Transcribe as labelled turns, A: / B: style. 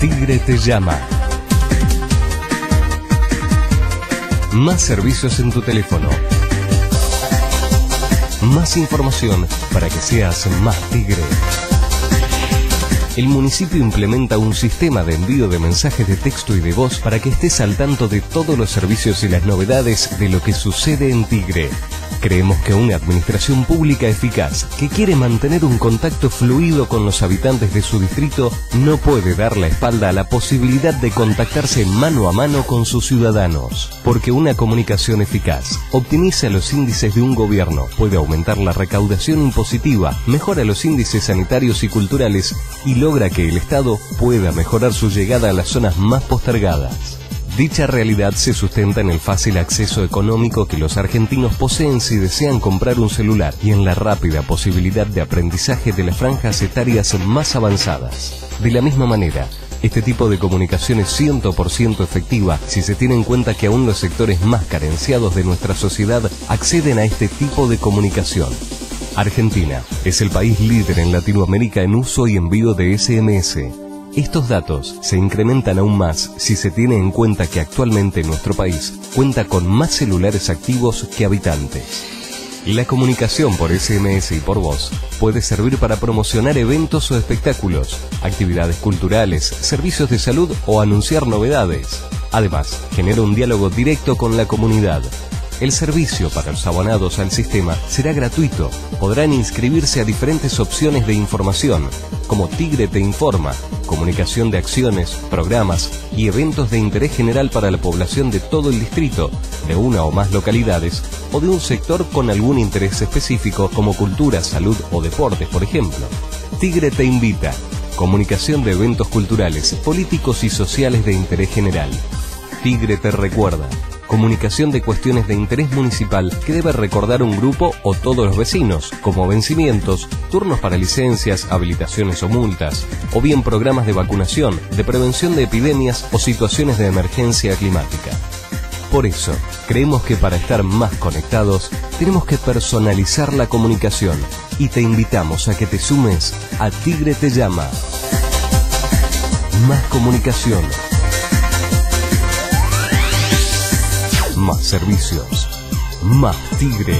A: Tigre te llama. Más servicios en tu teléfono. Más información para que seas más tigre. El municipio implementa un sistema de envío de mensajes de texto y de voz para que estés al tanto de todos los servicios y las novedades de lo que sucede en Tigre. Creemos que una administración pública eficaz que quiere mantener un contacto fluido con los habitantes de su distrito no puede dar la espalda a la posibilidad de contactarse mano a mano con sus ciudadanos. Porque una comunicación eficaz optimiza los índices de un gobierno, puede aumentar la recaudación impositiva, mejora los índices sanitarios y culturales y logra que el Estado pueda mejorar su llegada a las zonas más postergadas. Dicha realidad se sustenta en el fácil acceso económico que los argentinos poseen si desean comprar un celular y en la rápida posibilidad de aprendizaje de las franjas etarias más avanzadas. De la misma manera, este tipo de comunicación es 100% efectiva si se tiene en cuenta que aún los sectores más carenciados de nuestra sociedad acceden a este tipo de comunicación. Argentina es el país líder en Latinoamérica en uso y envío de SMS. Estos datos se incrementan aún más si se tiene en cuenta que actualmente nuestro país cuenta con más celulares activos que habitantes. La comunicación por SMS y por voz puede servir para promocionar eventos o espectáculos, actividades culturales, servicios de salud o anunciar novedades. Además, genera un diálogo directo con la comunidad, el servicio para los abonados al sistema será gratuito. Podrán inscribirse a diferentes opciones de información, como Tigre te informa, comunicación de acciones, programas y eventos de interés general para la población de todo el distrito, de una o más localidades, o de un sector con algún interés específico como cultura, salud o deportes, por ejemplo. Tigre te invita. Comunicación de eventos culturales, políticos y sociales de interés general. Tigre te recuerda comunicación de cuestiones de interés municipal que debe recordar un grupo o todos los vecinos, como vencimientos, turnos para licencias, habilitaciones o multas, o bien programas de vacunación, de prevención de epidemias o situaciones de emergencia climática. Por eso, creemos que para estar más conectados, tenemos que personalizar la comunicación y te invitamos a que te sumes a Tigre Te Llama. Más comunicación más servicios, más Tigre.